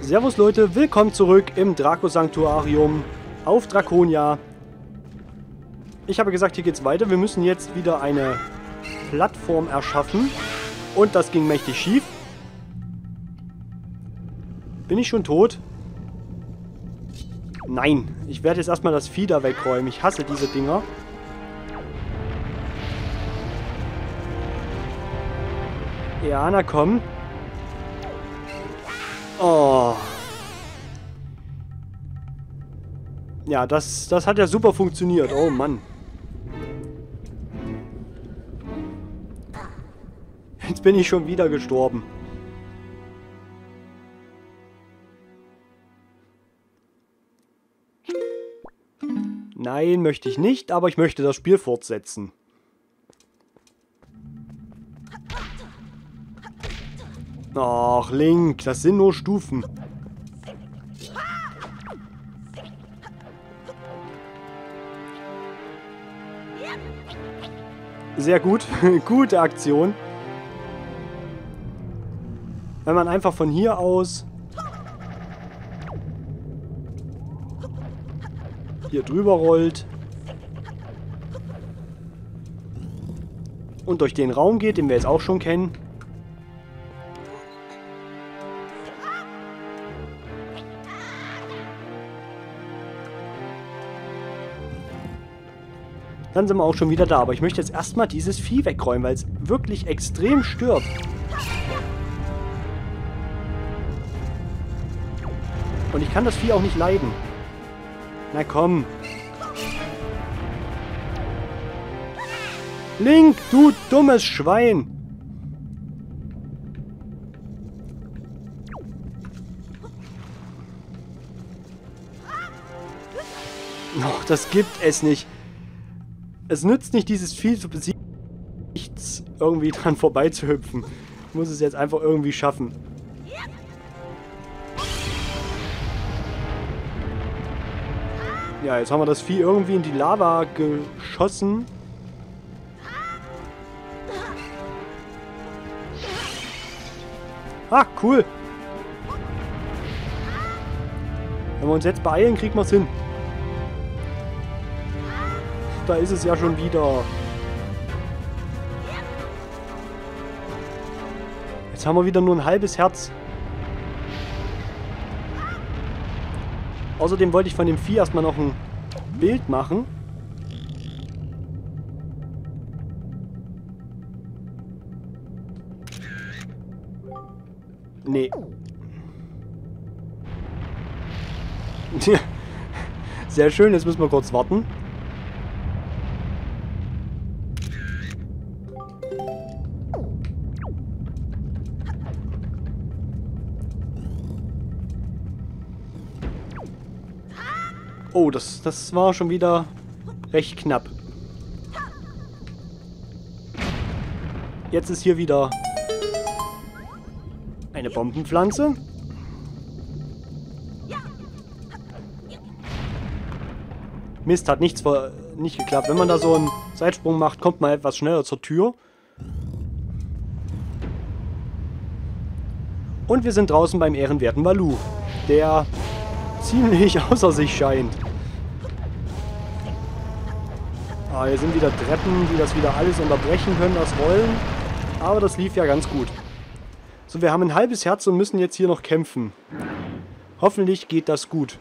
Servus Leute, willkommen zurück im Draco-Sanktuarium auf Draconia. Ich habe gesagt, hier geht's weiter. Wir müssen jetzt wieder eine Plattform erschaffen. Und das ging mächtig schief. Bin ich schon tot? Nein, ich werde jetzt erstmal das Vieh da wegräumen. Ich hasse diese Dinger. Ja, na komm. Oh. Ja, das, das hat ja super funktioniert. Oh Mann. Jetzt bin ich schon wieder gestorben. Nein, möchte ich nicht, aber ich möchte das Spiel fortsetzen. Ach, Link, das sind nur Stufen. Sehr gut. Gute Aktion. Wenn man einfach von hier aus hier drüber rollt und durch den Raum geht, den wir jetzt auch schon kennen. Dann sind wir auch schon wieder da. Aber ich möchte jetzt erstmal dieses Vieh wegräumen, weil es wirklich extrem stört. Und ich kann das Vieh auch nicht leiden. Na komm. Link, du dummes Schwein. Noch, das gibt es nicht. Es nützt nicht, dieses Vieh zu besiegen, nichts irgendwie dran vorbeizuhüpfen. Ich muss es jetzt einfach irgendwie schaffen. Ja, jetzt haben wir das Vieh irgendwie in die Lava geschossen. Ah, cool. Wenn wir uns jetzt beeilen, kriegen wir es hin da ist es ja schon wieder. Jetzt haben wir wieder nur ein halbes Herz. Außerdem wollte ich von dem Vieh erstmal noch ein Bild machen. Nee. Sehr schön, jetzt müssen wir kurz warten. Oh, das, das war schon wieder recht knapp. Jetzt ist hier wieder eine Bombenpflanze. Mist, hat nichts nicht geklappt. Wenn man da so einen Seitsprung macht, kommt man etwas schneller zur Tür. Und wir sind draußen beim ehrenwerten Walu, der ziemlich außer sich scheint. Ah, hier sind wieder Treppen, die das wieder alles unterbrechen können, das Rollen. Aber das lief ja ganz gut. So, wir haben ein halbes Herz und müssen jetzt hier noch kämpfen. Hoffentlich geht das gut.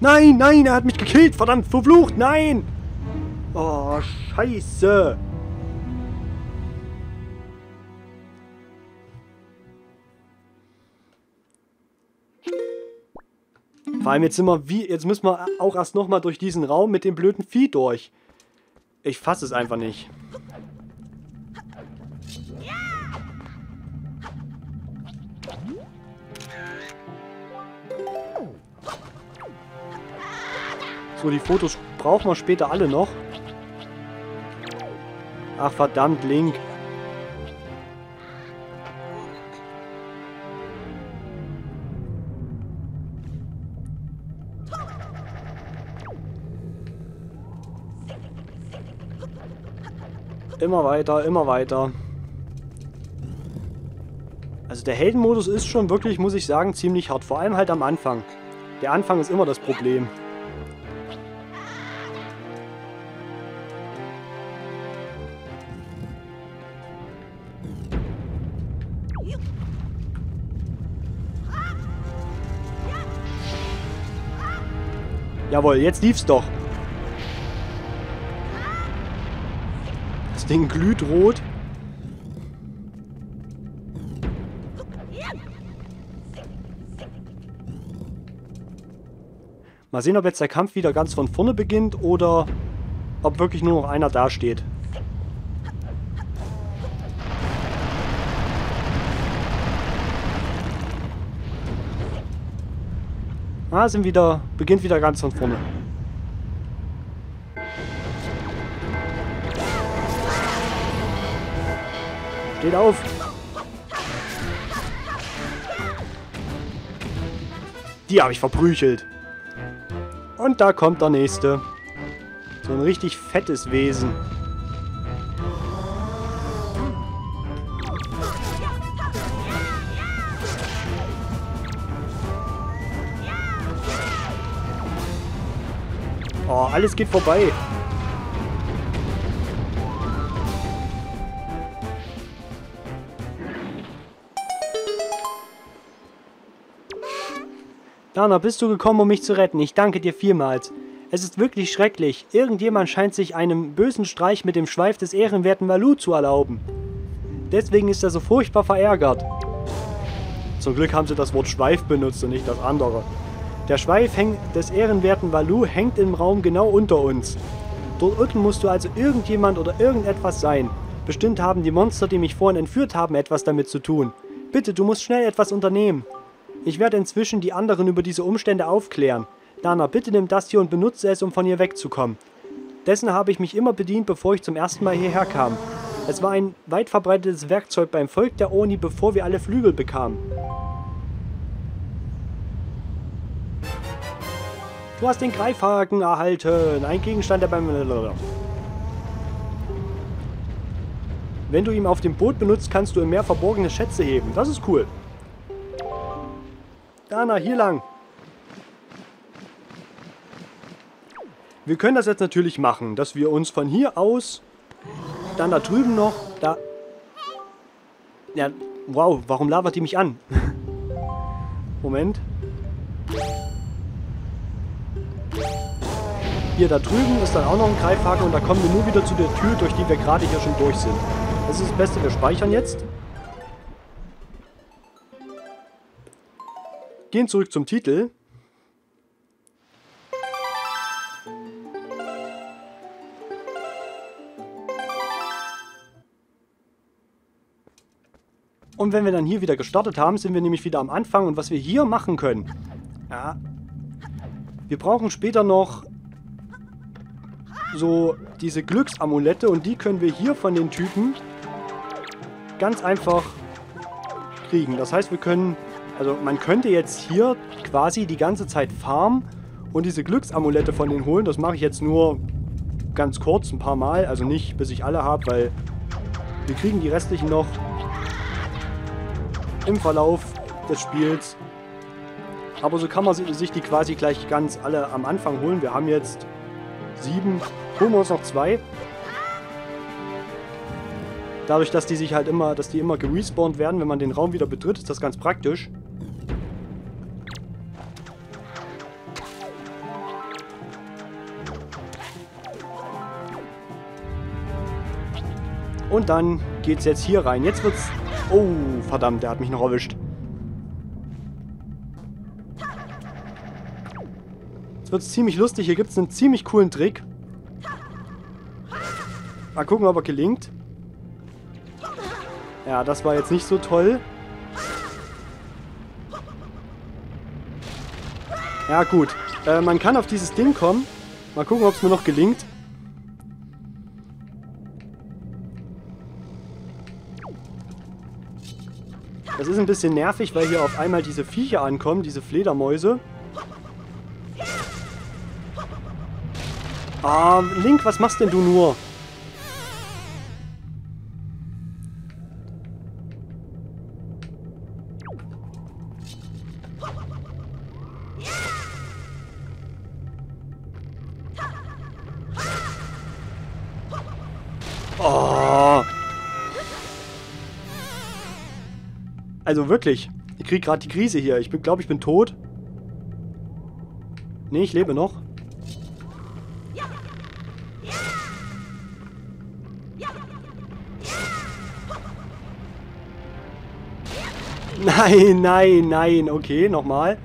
Nein, nein, er hat mich gekillt, verdammt, verflucht, nein! Oh, scheiße! Vor allem jetzt sind wir wie, jetzt müssen wir auch erst nochmal durch diesen Raum mit dem blöden Vieh durch. Ich fasse es einfach nicht. So, die Fotos brauchen wir später alle noch. Ach verdammt, Link. Immer weiter, immer weiter. Also der Heldenmodus ist schon wirklich, muss ich sagen, ziemlich hart. Vor allem halt am Anfang. Der Anfang ist immer das Problem. Jawohl, jetzt lief's doch. Das Ding glüht rot. Mal sehen, ob jetzt der Kampf wieder ganz von vorne beginnt oder ob wirklich nur noch einer dasteht. Ah, sind wieder, beginnt wieder ganz von vorne. Steht auf! Die habe ich verprügelt. Und da kommt der nächste. So ein richtig fettes Wesen. Oh, alles geht vorbei. Dana, bist du gekommen, um mich zu retten? Ich danke dir vielmals. Es ist wirklich schrecklich. Irgendjemand scheint sich einen bösen Streich mit dem Schweif des ehrenwerten Valu zu erlauben. Deswegen ist er so furchtbar verärgert. Zum Glück haben sie das Wort Schweif benutzt und nicht das andere. Der Schweif des ehrenwerten Valu hängt im Raum genau unter uns. Dort unten musst du also irgendjemand oder irgendetwas sein. Bestimmt haben die Monster, die mich vorhin entführt haben, etwas damit zu tun. Bitte, du musst schnell etwas unternehmen. Ich werde inzwischen die anderen über diese Umstände aufklären. Dana, bitte nimm das hier und benutze es, um von hier wegzukommen. Dessen habe ich mich immer bedient, bevor ich zum ersten Mal hierher kam. Es war ein weit verbreitetes Werkzeug beim Volk der Oni, bevor wir alle Flügel bekamen. Du hast den Greifhaken erhalten. Ein Gegenstand, der beim... Wenn du ihn auf dem Boot benutzt, kannst du im Meer verborgene Schätze heben. Das ist cool. Dana, hier lang. Wir können das jetzt natürlich machen, dass wir uns von hier aus dann da drüben noch, da... Ja, wow, warum labert die mich an? Moment. Hier da drüben ist dann auch noch ein Greifhaken und da kommen wir nur wieder zu der Tür, durch die wir gerade hier schon durch sind. Das ist das Beste, wir speichern jetzt. Gehen zurück zum Titel. Und wenn wir dann hier wieder gestartet haben, sind wir nämlich wieder am Anfang. Und was wir hier machen können... Ja, wir brauchen später noch so diese Glücksamulette. Und die können wir hier von den Typen ganz einfach kriegen. Das heißt, wir können also man könnte jetzt hier quasi die ganze Zeit farmen und diese Glücksamulette von denen holen. Das mache ich jetzt nur ganz kurz, ein paar Mal. Also nicht, bis ich alle habe, weil wir kriegen die restlichen noch im Verlauf des Spiels. Aber so kann man sich die quasi gleich ganz alle am Anfang holen. Wir haben jetzt sieben. Holen wir uns noch zwei. Dadurch, dass die sich halt immer, dass die immer gerespawnt werden, wenn man den Raum wieder betritt, ist das ganz praktisch. Und dann geht's jetzt hier rein. Jetzt wird's... Oh, verdammt, der hat mich noch erwischt. Jetzt wird's ziemlich lustig. Hier gibt's einen ziemlich coolen Trick. Mal gucken, ob er gelingt. Ja, das war jetzt nicht so toll. Ja, gut. Äh, man kann auf dieses Ding kommen. Mal gucken, ob es mir noch gelingt. Das ist ein bisschen nervig, weil hier auf einmal diese Viecher ankommen, diese Fledermäuse. Ah, Link, was machst denn du nur? Also wirklich. Ich krieg gerade die Krise hier. Ich glaube, ich bin tot. Nee, ich lebe noch. Nein, nein, nein. Okay, nochmal.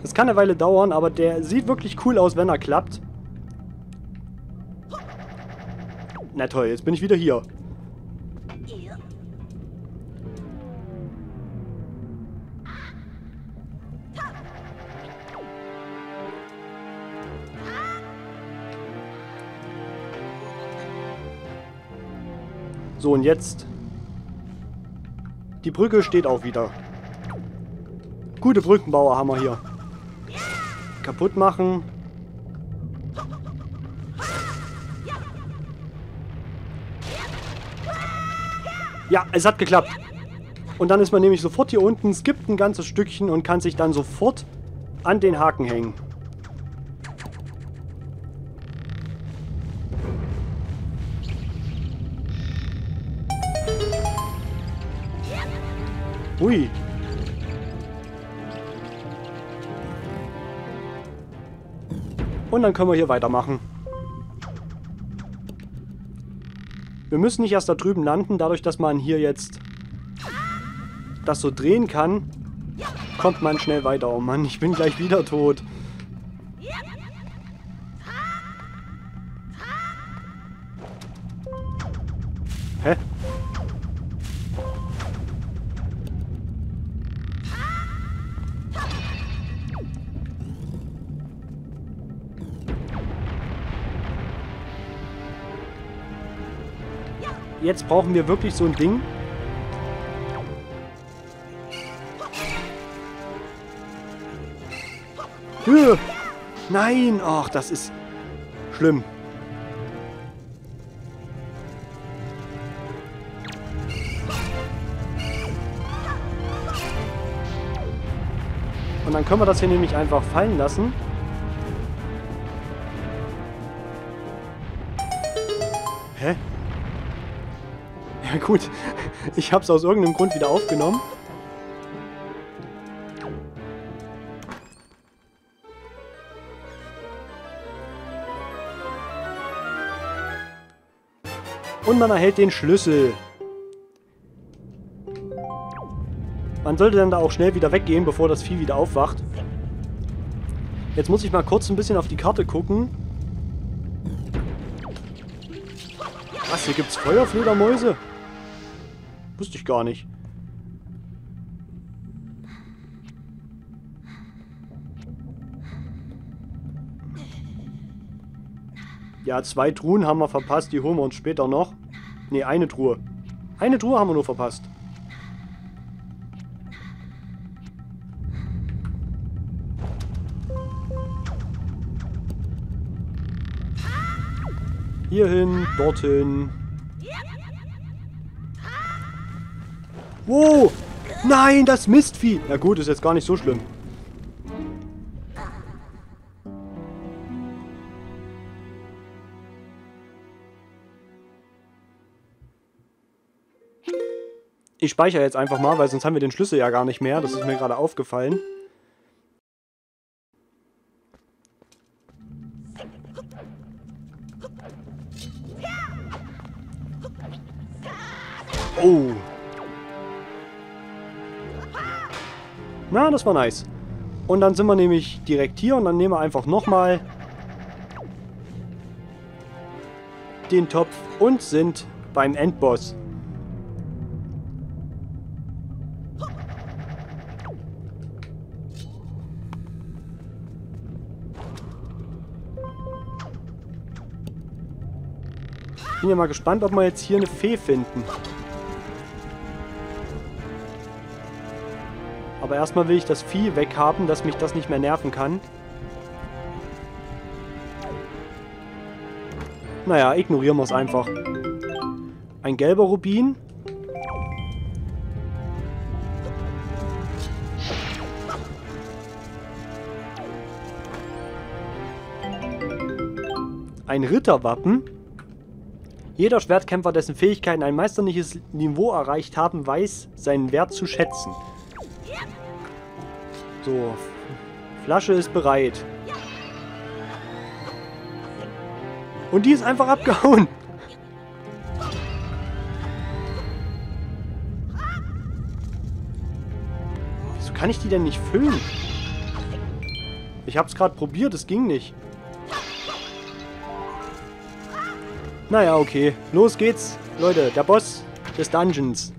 Das kann eine Weile dauern, aber der sieht wirklich cool aus, wenn er klappt. Na toll, jetzt bin ich wieder hier. So, und jetzt... Die Brücke steht auch wieder. Gute Brückenbauer haben wir hier. Kaputt machen. Ja, es hat geklappt. Und dann ist man nämlich sofort hier unten, skippt ein ganzes Stückchen und kann sich dann sofort an den Haken hängen. Hui. Und dann können wir hier weitermachen. Wir müssen nicht erst da drüben landen, dadurch, dass man hier jetzt das so drehen kann, kommt man schnell weiter. Oh Mann, ich bin gleich wieder tot. Jetzt brauchen wir wirklich so ein Ding. Nein! Ach, das ist schlimm. Und dann können wir das hier nämlich einfach fallen lassen. Hä? Ja gut, ich habe es aus irgendeinem Grund wieder aufgenommen. Und man erhält den Schlüssel. Man sollte dann da auch schnell wieder weggehen, bevor das Vieh wieder aufwacht. Jetzt muss ich mal kurz ein bisschen auf die Karte gucken. Was, hier gibt's Feuerfledermäuse? Wusste ich gar nicht. Ja, zwei Truhen haben wir verpasst, die holen wir uns später noch. Ne, eine Truhe. Eine Truhe haben wir nur verpasst. Hierhin, dorthin. Wow! Nein, das Mistvieh! Na gut, ist jetzt gar nicht so schlimm. Ich speichere jetzt einfach mal, weil sonst haben wir den Schlüssel ja gar nicht mehr. Das ist mir gerade aufgefallen. Oh. Na, das war nice. Und dann sind wir nämlich direkt hier und dann nehmen wir einfach nochmal den Topf und sind beim Endboss. Bin ja mal gespannt, ob wir jetzt hier eine Fee finden. Aber erstmal will ich das Vieh weghaben, dass mich das nicht mehr nerven kann. Naja, ignorieren wir es einfach. Ein gelber Rubin. Ein Ritterwappen. Jeder Schwertkämpfer, dessen Fähigkeiten ein meisterliches Niveau erreicht haben, weiß seinen Wert zu schätzen. So, Flasche ist bereit. Und die ist einfach abgehauen. Wieso kann ich die denn nicht füllen? Ich hab's gerade probiert, es ging nicht. Naja, okay. Los geht's. Leute, der Boss des Dungeons.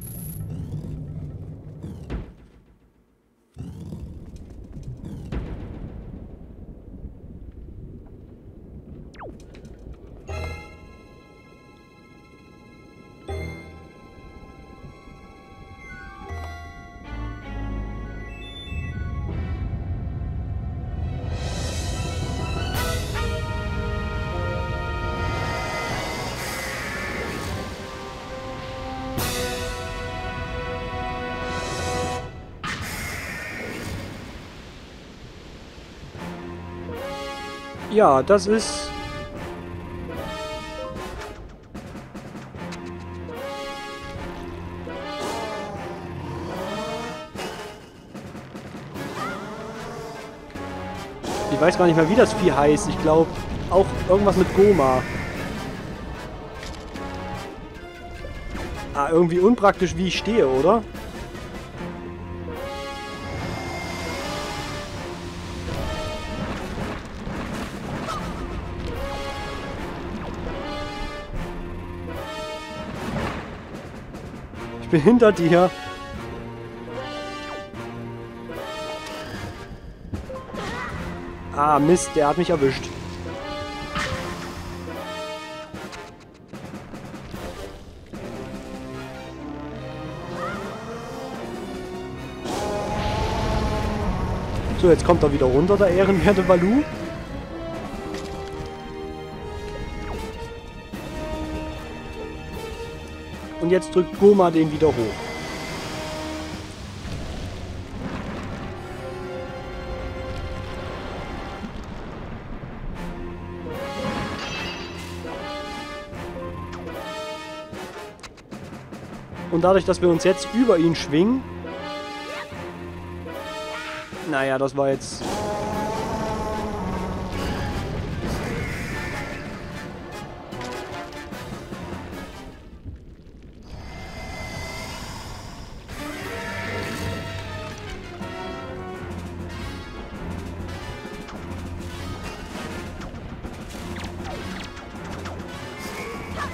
Ja, das ist... Ich weiß gar nicht mehr, wie das Vieh heißt. Ich glaube, auch irgendwas mit Goma. Ah, irgendwie unpraktisch, wie ich stehe, oder? Bin hinter dir. Ah, Mist, der hat mich erwischt. So, jetzt kommt er wieder runter, der ehrenwerte Valu. Und jetzt drückt Goma den wieder hoch. Und dadurch, dass wir uns jetzt über ihn schwingen... Naja, das war jetzt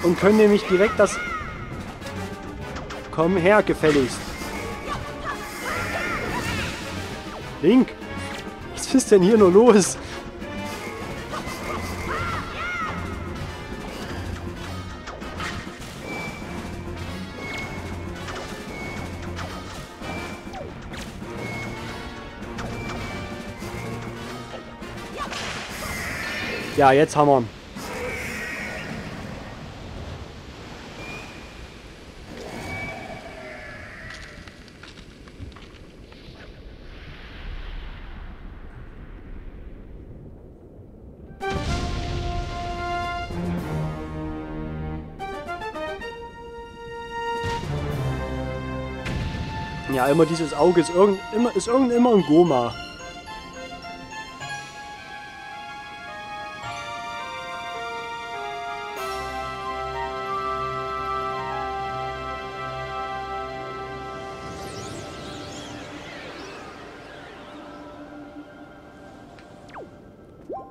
und können nämlich direkt das... Komm her, gefälligst. Link, was ist denn hier nur los? Ja, jetzt haben wir Ja, immer dieses Auge ist, irgend, immer, ist irgend, immer ein Goma.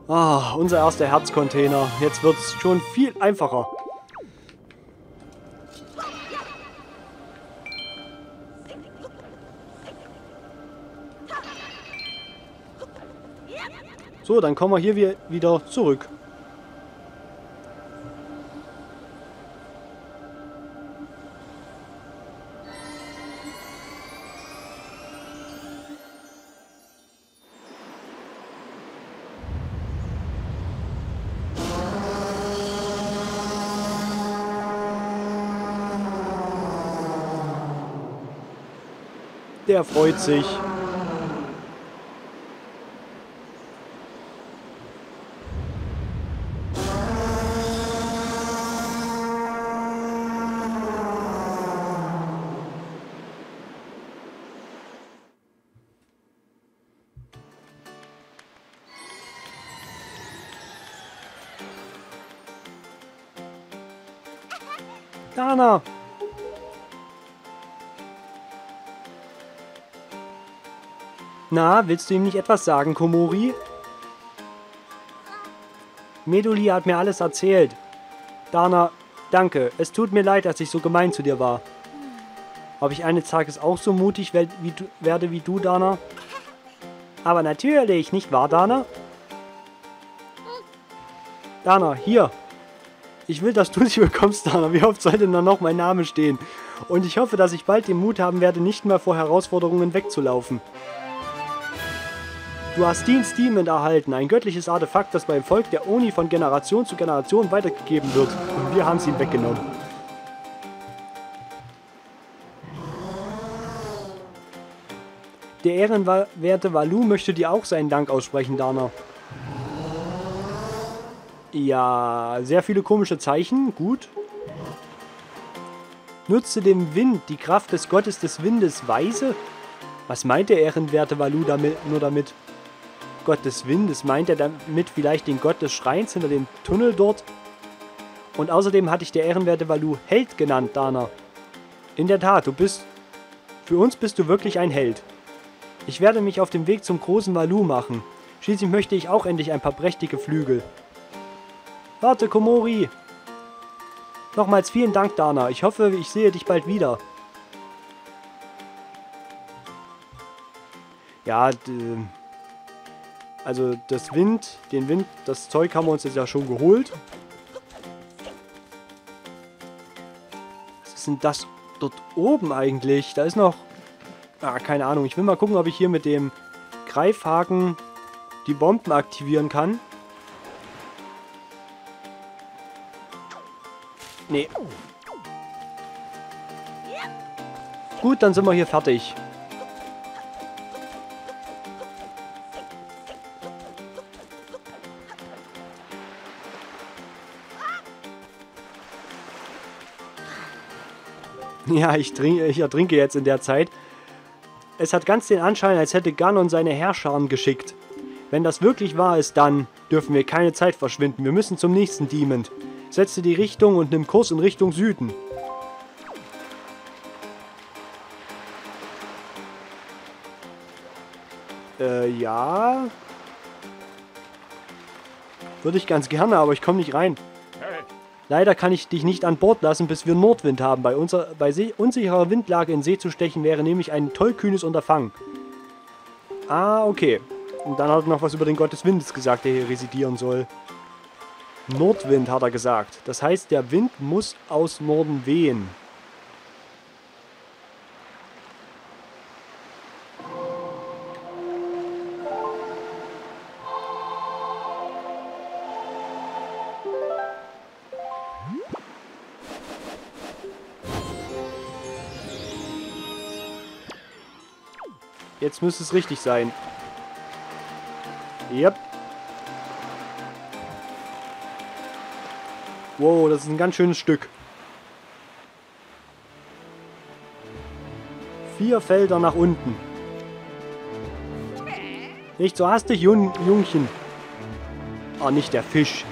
Ah, unser erster Herzcontainer. Jetzt wird es schon viel einfacher. So, dann kommen wir hier wieder zurück. Der freut sich. Dana! Na, willst du ihm nicht etwas sagen, Komori? Meduli hat mir alles erzählt. Dana, danke. Es tut mir leid, dass ich so gemein zu dir war. Ob ich eines Tages auch so mutig werde wie du, werde wie du, Dana? Aber natürlich, nicht wahr, Dana? Dana, hier. Ich will, dass du sie bekommst, Dana. Wie oft soll denn da noch mein Name stehen? Und ich hoffe, dass ich bald den Mut haben werde, nicht mehr vor Herausforderungen wegzulaufen. Du hast Dean's Demon erhalten, ein göttliches Artefakt, das beim Volk der Oni von Generation zu Generation weitergegeben wird. Und wir haben es ihm weggenommen. Der ehrenwerte Valu möchte dir auch seinen Dank aussprechen, Dana. Ja, sehr viele komische Zeichen. Gut. Nutze dem Wind, die Kraft des Gottes des Windes, weise? Was meint der ehrenwerte Valu damit, nur damit? Gott des Windes, meint er damit vielleicht den Gott des Schreins hinter dem Tunnel dort? Und außerdem hatte ich der ehrenwerte Valu Held genannt, Dana. In der Tat, du bist... Für uns bist du wirklich ein Held. Ich werde mich auf den Weg zum großen Valu machen. Schließlich möchte ich auch endlich ein paar prächtige Flügel. Warte, Komori! Nochmals vielen Dank, Dana. Ich hoffe, ich sehe dich bald wieder. Ja, also das Wind, den Wind, das Zeug haben wir uns jetzt ja schon geholt. Was ist denn das dort oben eigentlich? Da ist noch... Ah, keine Ahnung. Ich will mal gucken, ob ich hier mit dem Greifhaken die Bomben aktivieren kann. Nee. Gut, dann sind wir hier fertig. Ja, ich, trinke, ich ertrinke jetzt in der Zeit. Es hat ganz den Anschein, als hätte Ganon seine Herrscharen geschickt. Wenn das wirklich wahr ist, dann dürfen wir keine Zeit verschwinden. Wir müssen zum nächsten Demon. Setze die Richtung und nimm Kurs in Richtung Süden. Äh, ja. Würde ich ganz gerne, aber ich komme nicht rein. Leider kann ich dich nicht an Bord lassen, bis wir Nordwind haben. Bei, unser, bei See, unsicherer Windlage in See zu stechen wäre nämlich ein tollkühnes Unterfangen. Ah, okay. Und dann hat er noch was über den Gott des Windes gesagt, der hier residieren soll. Nordwind hat er gesagt. Das heißt, der Wind muss aus Norden wehen. Jetzt müsste es richtig sein. Yep. Wow, das ist ein ganz schönes Stück. Vier Felder nach unten. Nicht so hastig, Jung Jungchen. Ah, nicht der Fisch.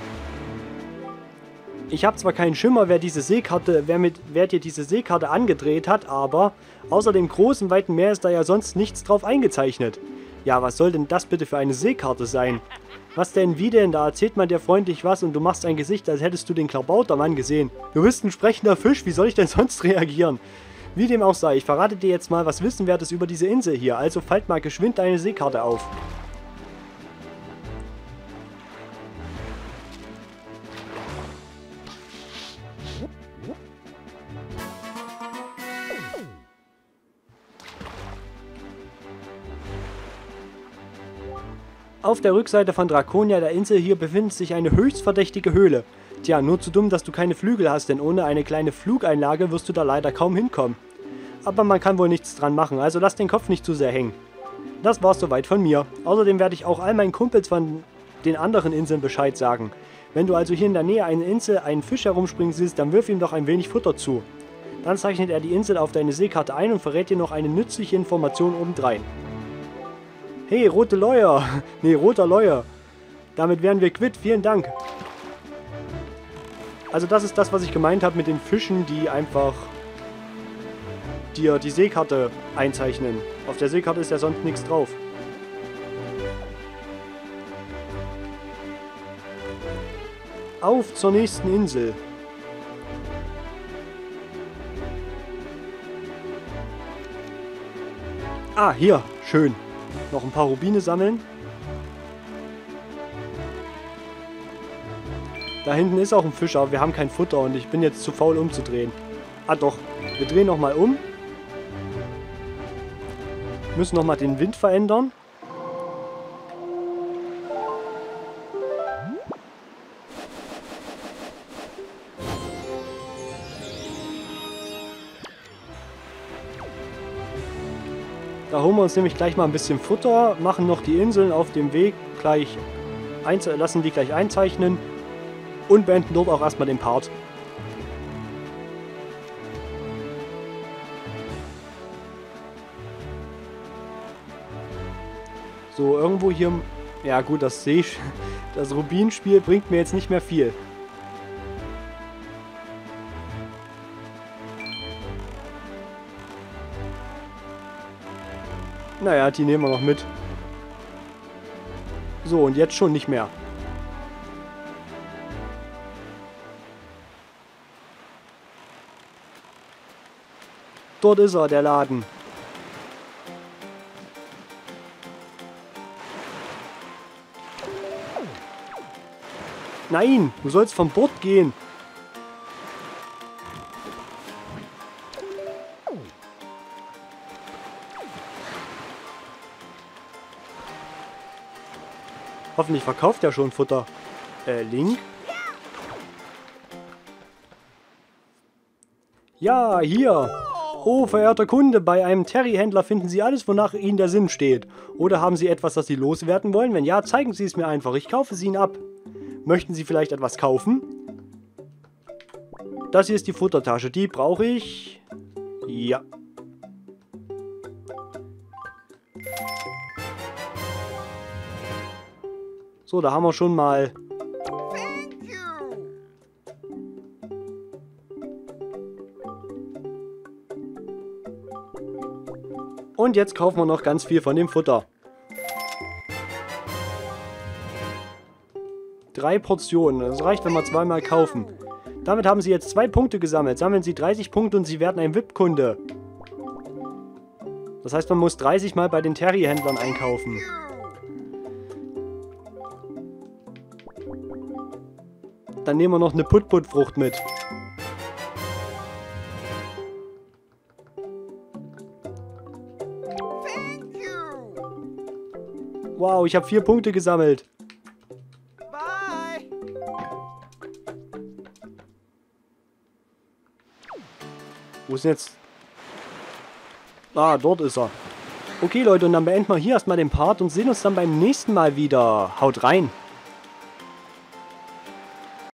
Ich habe zwar keinen Schimmer, wer diese Seekarte, wer, mit, wer dir diese Seekarte angedreht hat, aber außer dem großen, weiten Meer ist da ja sonst nichts drauf eingezeichnet. Ja, was soll denn das bitte für eine Seekarte sein? Was denn, wie denn? Da erzählt man dir freundlich was und du machst ein Gesicht, als hättest du den Klabautermann gesehen. Du bist ein sprechender Fisch, wie soll ich denn sonst reagieren? Wie dem auch sei, ich verrate dir jetzt mal was Wissenwertes über diese Insel hier, also falt mal geschwind deine Seekarte auf. Auf der Rückseite von Draconia, der Insel hier, befindet sich eine höchst verdächtige Höhle. Tja, nur zu dumm, dass du keine Flügel hast, denn ohne eine kleine Flugeinlage wirst du da leider kaum hinkommen. Aber man kann wohl nichts dran machen, also lass den Kopf nicht zu sehr hängen. Das war's soweit von mir. Außerdem werde ich auch all meinen Kumpels von den anderen Inseln Bescheid sagen. Wenn du also hier in der Nähe einer Insel einen Fisch herumspringen siehst, dann wirf ihm doch ein wenig Futter zu. Dann zeichnet er die Insel auf deine Seekarte ein und verrät dir noch eine nützliche Information obendrein. Hey, rote Lawyer. Nee, roter Lawyer. Damit wären wir quitt. Vielen Dank. Also das ist das, was ich gemeint habe mit den Fischen, die einfach dir die Seekarte einzeichnen. Auf der Seekarte ist ja sonst nichts drauf. Auf zur nächsten Insel. Ah, hier. Schön. Noch ein paar Rubine sammeln. Da hinten ist auch ein Fisch, aber wir haben kein Futter und ich bin jetzt zu faul umzudrehen. Ah doch, wir drehen nochmal um. Müssen nochmal den Wind verändern. Da holen wir uns nämlich gleich mal ein bisschen Futter, machen noch die Inseln auf dem Weg gleich, lassen die gleich einzeichnen und beenden dort auch erstmal den Part. So, irgendwo hier... Ja gut, das sehe ich. Das Rubinspiel bringt mir jetzt nicht mehr viel. Naja, die nehmen wir noch mit. So, und jetzt schon nicht mehr. Dort ist er, der Laden. Nein, du sollst vom Bord gehen. Hoffentlich verkauft er schon Futter. Äh, Link? Ja, hier. Oh, verehrter Kunde, bei einem Terry-Händler finden Sie alles, wonach Ihnen der Sinn steht. Oder haben Sie etwas, das Sie loswerden wollen? Wenn ja, zeigen Sie es mir einfach. Ich kaufe es Ihnen ab. Möchten Sie vielleicht etwas kaufen? Das hier ist die Futtertasche. Die brauche ich. Ja. So, da haben wir schon mal Und jetzt kaufen wir noch ganz viel von dem Futter. Drei Portionen. Das reicht, wenn wir zweimal kaufen. Damit haben Sie jetzt zwei Punkte gesammelt. Sammeln Sie 30 Punkte und Sie werden ein VIP-Kunde. Das heißt, man muss 30 Mal bei den Terry-Händlern einkaufen. Dann nehmen wir noch eine Put-Put-Frucht mit. Wow, ich habe vier Punkte gesammelt. Bye. Wo ist denn jetzt? Ah, dort ist er. Okay, Leute, und dann beenden wir hier erstmal den Part und sehen uns dann beim nächsten Mal wieder. Haut rein!